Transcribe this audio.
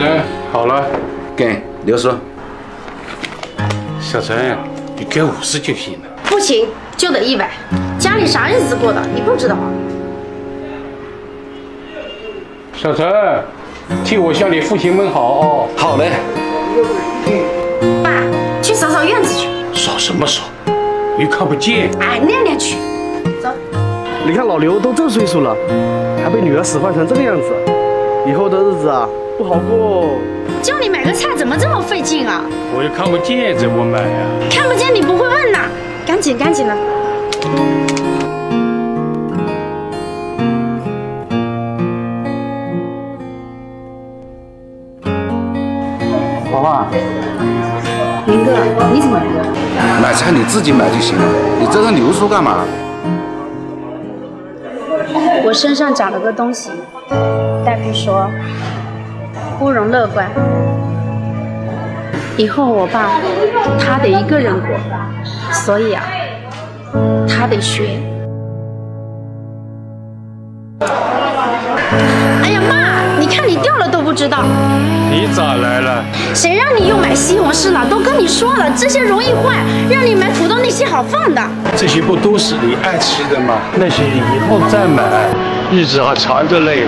陈，好了，给刘叔。小陈，你给五十就行了。不行，就得一百。家里啥日子过的，你不知道啊？小陈，替我向你父亲问好哦。好嘞。爸，去扫扫院子去。扫什么扫？又看不见。哎，亮亮去。走。你看老刘都这岁数了，还被女儿使唤成这个样子，以后的日子啊不好过。叫你买个菜怎么这么费劲啊？我又看不见，怎么买呀？看不见你不会问呐？赶紧赶紧的。娃娃，明哥，你怎么来了？买菜你自己买就行了，你折腾刘叔干嘛？我身上长了个东西，大夫说不容乐观，以后我爸他得一个人过，所以啊，他得学。哎呀妈，你看你掉了都不知道。你咋来了？谁让你又买西红柿了？都跟你说了，这些容易坏，让你买土豆那些好放的。这些不都是你爱吃的吗？那些以后再买，日子还长着嘞。